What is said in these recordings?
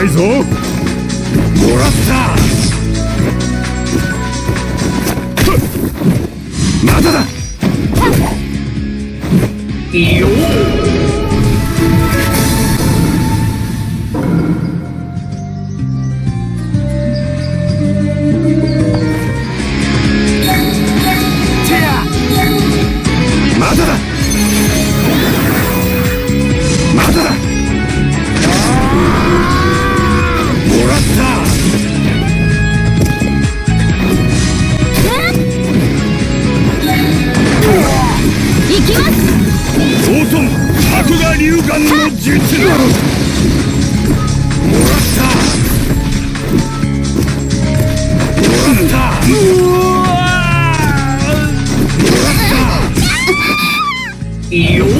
ないぞ。もらった。まだだ。よら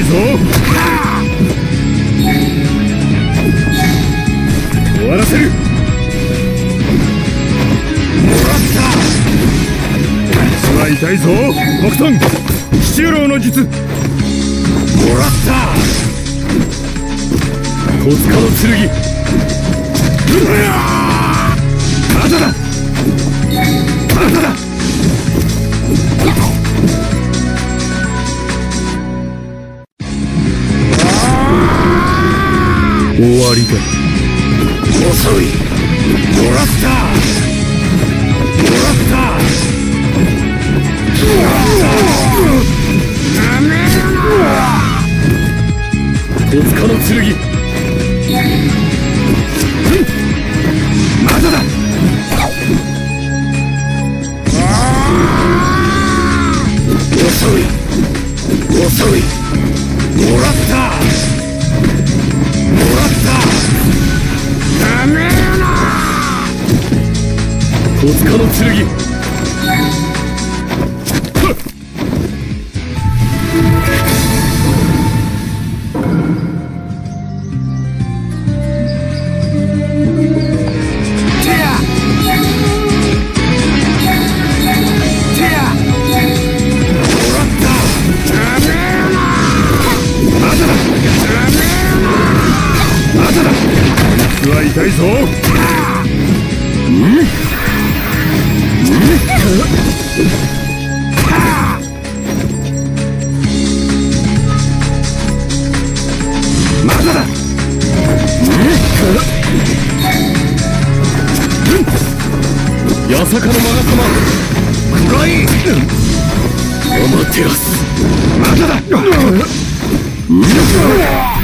いぞ。終わらせる。もらった。こいつは痛いぞ。北端七郎の術。もらった。戸塚の剣。まだだ。まだだ。終わりだ遅いもらったもらった戸塚の剣まだだ遅い。遅い。もらった。塚の剣。てやてやもらったダメまだ。だ。まだ。だ。こいつは痛いぞまさかのマガ様らアマテラスまだ。だ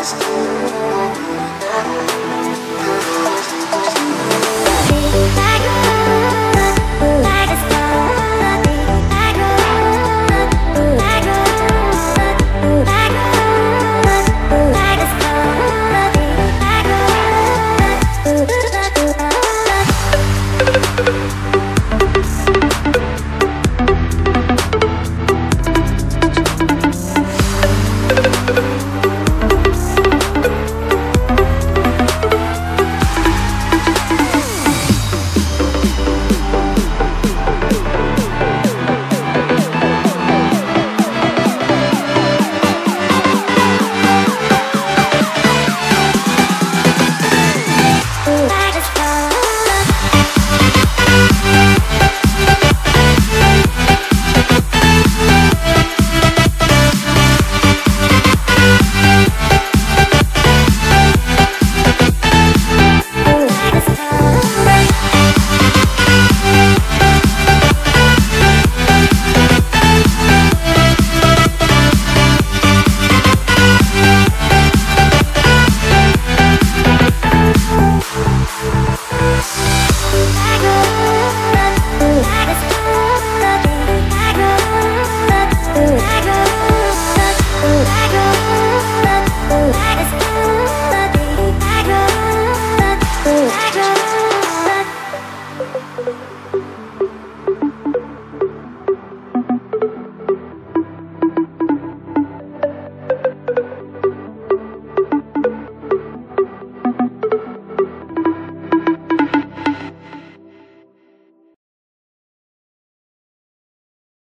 honest.